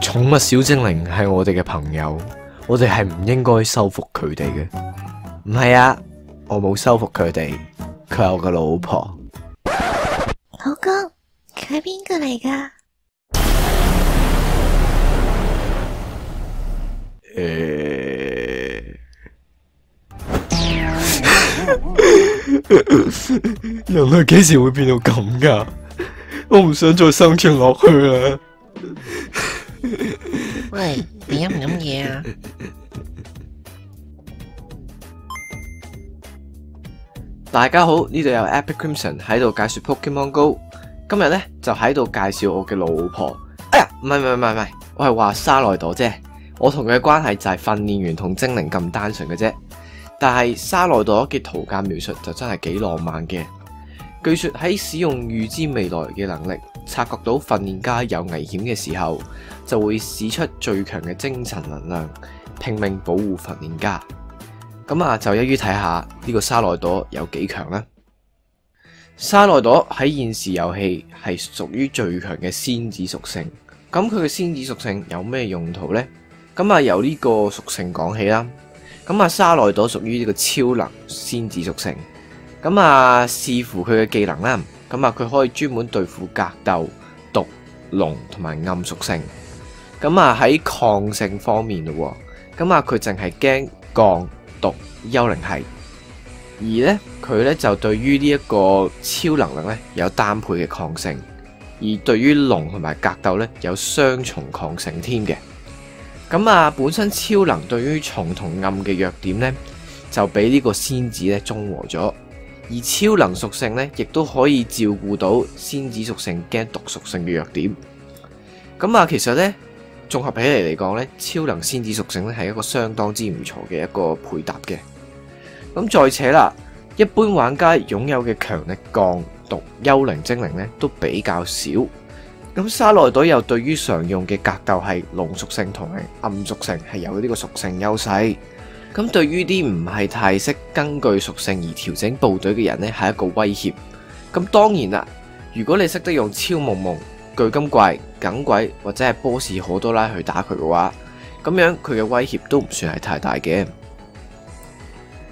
寵物小精靈係我哋嘅朋友，我哋係唔應該收服佢哋嘅。唔係啊，我冇收服佢哋，佢有個老婆。老公，佢係邊個嚟噶？誒，人類幾時會變到咁噶？我唔想再生存落去啦。喂，你飲唔飲嘢啊？大家好，呢度有 Epic Crimson 喺度介紹 Pokemon Go。今日呢，就喺度介紹我嘅老婆。哎呀，唔係唔係唔係唔系，我係話沙奈朵啫。我同佢嘅關係就係訓練員同精靈咁單純嘅啫。但係沙奈朵嘅圖鑑描述就真係幾浪漫嘅。據說喺使用預知未來嘅能力，察覺到訓練家有危險嘅時候，就會使出最強嘅精神能量，拼命保護訓練家。咁啊，就一於睇下呢個沙奈朵有幾強啦。沙奈朵喺現時遊戲係屬於最強嘅仙子屬性。咁佢嘅仙子屬性有咩用途呢？咁啊，由呢個屬性講起啦。咁啊，沙奈朵屬於呢個超能仙子屬性。咁啊，視乎佢嘅技能啦。咁啊，佢可以專門對付格鬥、毒、龍同埋暗屬性。咁啊，喺抗性方面咯。咁啊，佢淨係驚降、毒、幽靈系。而呢，佢呢就對於呢一個超能力呢有單倍嘅抗性，而對於龍同埋格鬥呢有雙重抗性添嘅。咁啊，本身超能對於重同暗嘅弱點呢，就俾呢個仙子呢中和咗。而超能屬性呢，亦都可以照顧到仙子屬性驚毒屬性嘅弱點。咁啊，其實呢，綜合起嚟嚟講呢，超能仙子屬性呢係一個相當之唔錯嘅一個配搭嘅。咁再且啦，一般玩家擁有嘅強力降毒幽靈精靈呢都比較少。咁沙奈朵又對於常用嘅格鬥係龍屬性同埋暗屬性係有呢個屬性優勢。咁對於啲唔係太識根據屬性而調整部隊嘅人呢，係一個威脅。咁當然啦，如果你識得用超夢夢、巨金怪、耿鬼或者係波士可多拉去打佢嘅話，咁樣佢嘅威脅都唔算係太大嘅。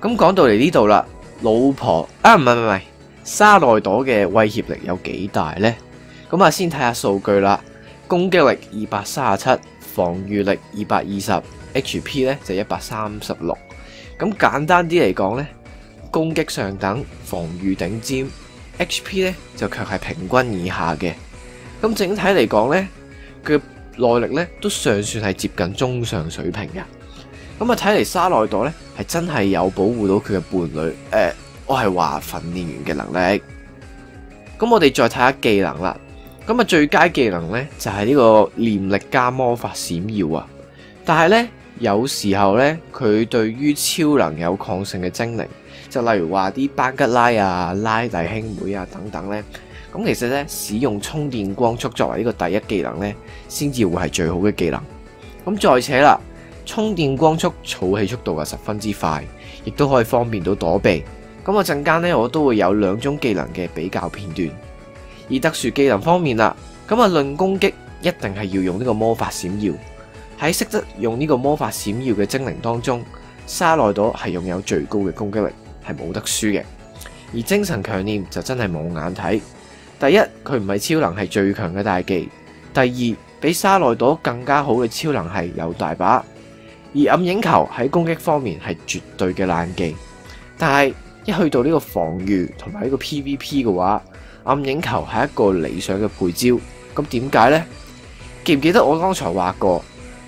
咁講到嚟呢度啦，老婆啊，唔係唔系，沙奈朵嘅威脅力有幾大呢？咁啊，先睇下數據啦，攻擊力二百三十七，防御力二百二十。H.P 咧就一百三十六，咁簡單啲嚟講呢，攻擊上等，防御頂尖，H.P 咧就卻係平均以下嘅。咁整體嚟講呢，佢耐力咧都尚算係接近中上水平嘅。咁啊，睇嚟沙奈朵咧係真係有保護到佢嘅伴侶。誒、呃，我係話訓練員嘅能力。咁我哋再睇下技能啦。咁啊，最佳技能呢，就係呢個念力加魔法閃耀啊。但係呢。有時候呢，佢對於超能有抗性嘅精靈，就例如話啲班吉拉啊、拉弟兄妹啊等等呢。咁其實呢，使用充電光速作為呢個第一技能呢，先至會係最好嘅技能。咁再且啦，充電光速儲氣速度啊十分之快，亦都可以方便到躲避。咁啊陣間呢，我都會有兩種技能嘅比較片段。而特殊技能方面啦，咁啊論攻擊一定係要用呢個魔法閃耀。喺識得用呢個魔法閃耀嘅精靈當中，沙奈朵係擁有最高嘅攻擊力，係冇得輸嘅。而精神強念就真係冇眼睇。第一，佢唔係超能係最強嘅大技；第二，比沙奈朵更加好嘅超能係有大把。而暗影球喺攻擊方面係絕對嘅爛技，但係一去到呢個防御同埋呢個 PVP 嘅話，暗影球係一個理想嘅配招。咁點解呢？記唔記得我剛才話過？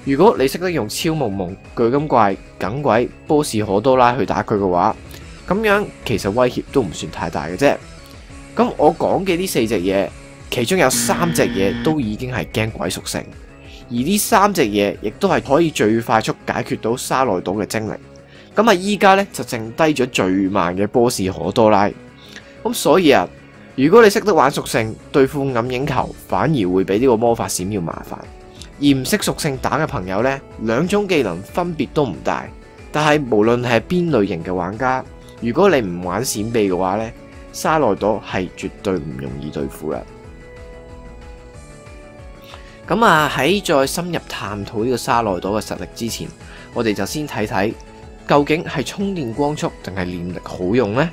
如果你識得用超夢夢、巨金怪、耿鬼、波士可多拉去打佢嘅話，咁樣其實威脅都唔算太大嘅啫。咁我講嘅呢四隻嘢，其中有三隻嘢都已經係驚鬼屬性，而呢三隻嘢亦都係可以最快速解決到沙奈島嘅精靈。咁啊，依家呢，就剩低咗最慢嘅波士可多拉。咁所以啊，如果你識得玩屬性，對付暗影球反而會比呢個魔法閃耀麻煩。而唔識屬性打嘅朋友呢，兩種技能分別都唔大，但係無論係邊類型嘅玩家，如果你唔玩閃避嘅話呢，沙奈朵係絕對唔容易對付嘅。咁啊喺再深入探討呢個沙奈朵嘅實力之前，我哋就先睇睇究竟係充電光速定係念力好用呢？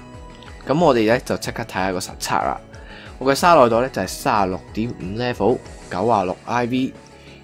咁我哋咧就即刻睇下個實測啦。我嘅沙奈朵咧就係三十六點五 level，九啊六 IV，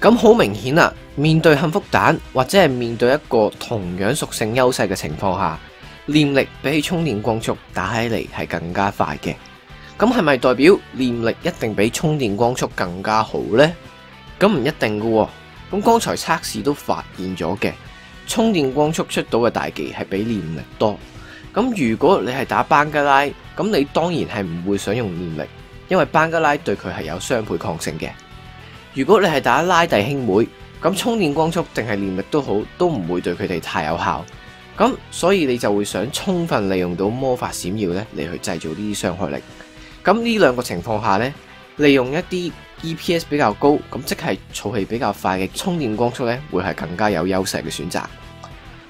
咁好明顯啦，面對幸福蛋或者係面對一個同樣屬性優勢嘅情況下，念力比起充電光速打起嚟係更加快嘅。咁係咪代表念力一定比充電光速更加好呢？咁唔一定㗎喎。咁剛才測試都發現咗嘅，充電光速出到嘅大技係比念力多。咁如果你係打班加拉，咁你當然係唔會想用念力，因為班加拉對佢係有雙倍抗性嘅。如果你係打拉弟兄妹，咁充電光速定係念力都好，都唔會對佢哋太有效。咁所以你就會想充分利用到魔法閃耀咧嚟去製造呢啲傷害力。咁呢兩個情況下呢，利用一啲 EPS 比較高，咁即係儲氣比較快嘅充電光速咧，會係更加有優勢嘅選擇。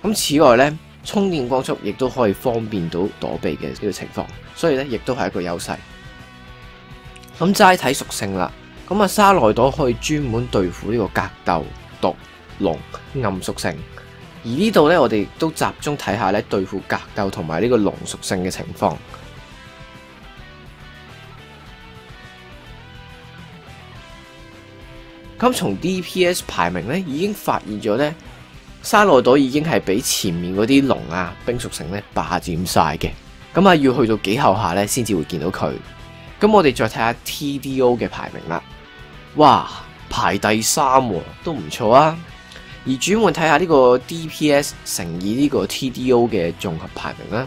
咁此外呢，充電光速亦都可以方便到躲避嘅呢个情況，所以咧亦都係一個優勢。咁齋睇屬性啦。咁啊，沙奈朵可以專門對付呢個格鬥、毒、龍、暗屬性，而呢度呢，我哋都集中睇下咧對付格鬥同埋呢個龍屬性嘅情況。咁從 DPS 排名呢，已經發現咗呢，沙奈朵已經係比前面嗰啲龍啊、冰屬性呢霸佔晒嘅。咁啊，要去到幾後下呢，先至會見到佢。咁我哋再睇下 TDO 嘅排名啦。哇，排第三喎，都唔錯啊！而轉換睇下呢個 DPS 乘以呢個 TDO 嘅綜合排名啦。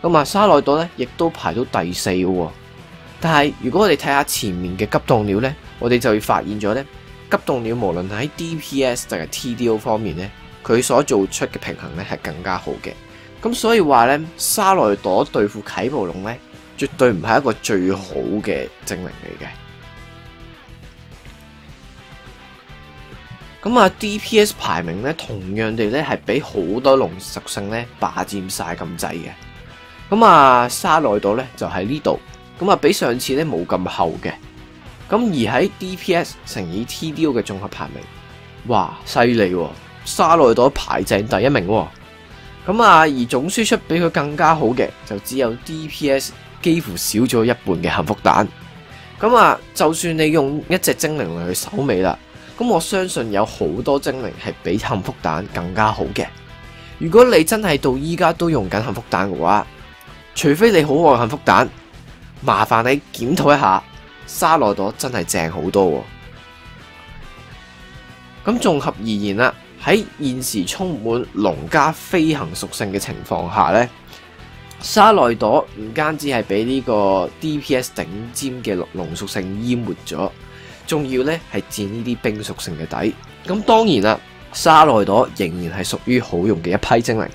咁啊，沙奈朵咧亦都排到第四喎。但係如果我哋睇下前面嘅急凍鳥呢，我哋就會發現咗呢，急凍鳥無論喺 DPS 定係 TDO 方面呢，佢所做出嘅平衡呢係更加好嘅。咁所以話呢，沙奈朵對付啟暴龍呢，絕對唔係一個最好嘅精靈嚟嘅。咁啊，DPS 排名咧，同樣地咧係俾好多龍屬性咧霸佔晒咁滯嘅。咁啊，沙奈朵咧就喺呢度，咁啊比上次咧冇咁後嘅。咁而喺 DPS 乘以 TDO 嘅綜合排名，哇，犀利喎！沙奈朵排正第一名喎。咁啊，而總輸出比佢更加好嘅，就只有 DPS 幾乎少咗一半嘅幸福蛋。咁啊，就算你用一隻精靈嚟去守尾啦。咁我相信有好多精靈係比幸福蛋更加好嘅。如果你真係到依家都用緊幸福蛋嘅話，除非你好愛幸福蛋，麻煩你檢討一下沙奈朵真係正好多。咁綜合而言啦，喺現時充滿龍加飛行屬性嘅情況下呢，沙奈朵唔單止係俾呢個 DPS 頂尖嘅龍屬性淹沒咗。仲要咧係佔呢啲冰屬性嘅底，咁當然啦，沙奈朵仍然係屬於好用嘅一批精靈，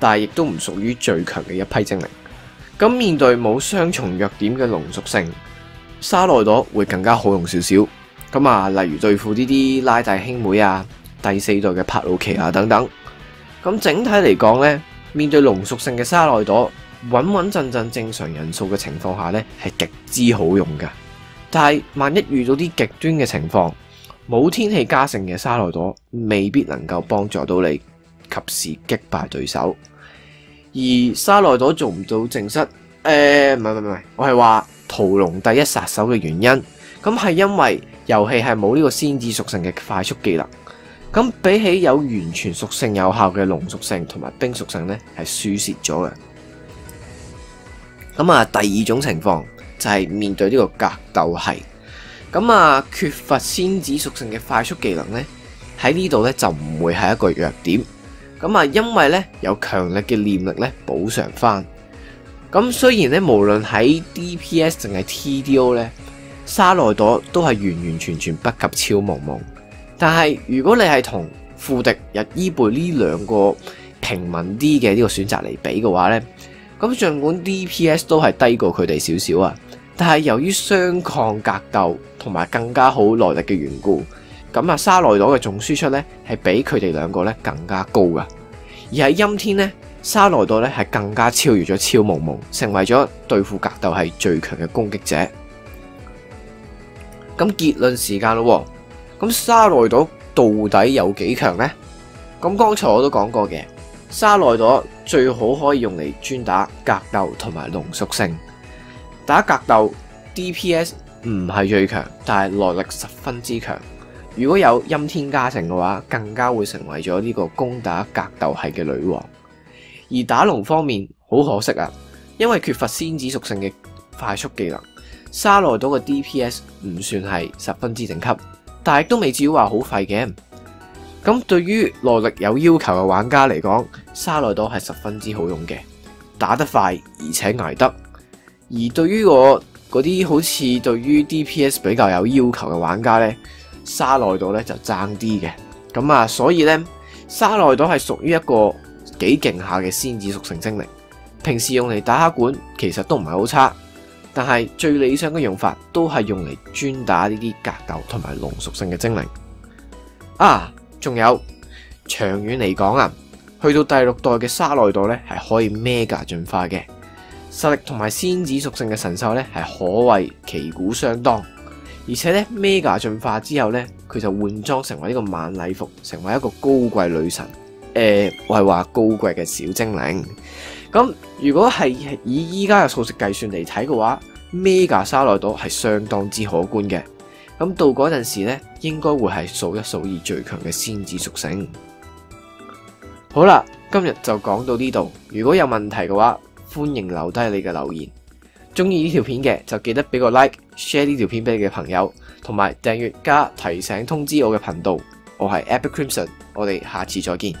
但系亦都唔屬於最強嘅一批精靈。咁面對冇双重弱點嘅龍屬性，沙奈朵會更加好用少少。咁啊，例如對付呢啲拉大兄妹啊、第四代嘅帕魯奇啊等等。咁整體嚟講呢，面對龍屬性嘅沙奈朵，穩穩陣陣正常人數嘅情況下呢，係極之好用噶。但係萬一遇到啲極端嘅情況，冇天氣加成嘅沙奈朵未必能夠幫助到你及時擊敗對手。而沙奈朵做唔到正室，誒唔係唔係唔系，我係話屠龍第一殺手嘅原因，咁係因為遊戲係冇呢個仙子屬性嘅快速技能，咁比起有完全屬性有效嘅龍屬性同埋冰屬性呢，係輸蝕咗嘅。咁啊，第二種情況就係面對呢個格鬥系，咁啊缺乏仙子屬性嘅快速技能呢，喺呢度呢就唔會係一個弱點。咁啊，因為呢有強力嘅念力呢補償翻。咁雖然呢，無論喺 DPS 定係 TDO 呢，沙奈朵都係完完全全不及超夢夢。但係如果你係同富迪日伊貝呢兩個平民啲嘅呢個選擇嚟比嘅話呢。咁儘管 DPS 都係低過佢哋少少啊，但係由於雙抗格鬥同埋更加好耐力嘅緣故，咁啊沙奈朵嘅總輸出呢係比佢哋兩個呢更加高噶。而喺陰天呢，沙奈朵呢係更加超越咗超夢夢，成為咗對付格鬥係最強嘅攻擊者。咁結論時間咯，咁沙奈朵到底有幾強呢？咁剛才我都講過嘅。沙奈朵最好可以用嚟專打格鬥同埋龍屬性。打格鬥 DPS 唔係最強，但係耐力十分之強。如果有陰天加成嘅話，更加會成為咗呢個攻打格鬥系嘅女王。而打龍方面，好可惜啊，因為缺乏仙子屬性嘅快速技能，沙奈朵嘅 DPS 唔算係十分之頂級，但係都未至於話好废嘅。咁對於耐力有要求嘅玩家嚟講，沙奈朵係十分之好用嘅，打得快而且捱得。而對於我嗰啲好似對於 DPS 比較有要求嘅玩家呢，沙奈朵呢就爭啲嘅。咁啊，所以呢，沙奈朵係屬於一個幾勁下嘅仙子屬性精靈，平時用嚟打黑管其實都唔係好差。但係最理想嘅用法都係用嚟專打呢啲格鬥同埋龍屬性嘅精靈啊！仲有長遠嚟講啊，去到第六代嘅沙奈朵咧，係可以 mega 進化嘅實力同埋仙子屬性嘅神獸咧，係可謂旗鼓相當。而且咧 mega 進化之後咧，佢就換裝成為呢個晚禮服，成為一個高貴女神。诶、呃，我係話高貴嘅小精靈。咁如果係以依家嘅數值計算嚟睇嘅話，mega 沙奈朵係相當之可觀嘅。咁到嗰陣時咧，應該會係數一數二最強嘅仙子属性。好啦，今日就講到呢度。如果有問題嘅話，歡迎留低你嘅留言。中意呢條片嘅就記得俾個 like，share 呢條片俾你嘅朋友，同埋訂閱加提醒通知我嘅頻道。我係 Epic Crimson，我哋下次再見。